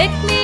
Pick me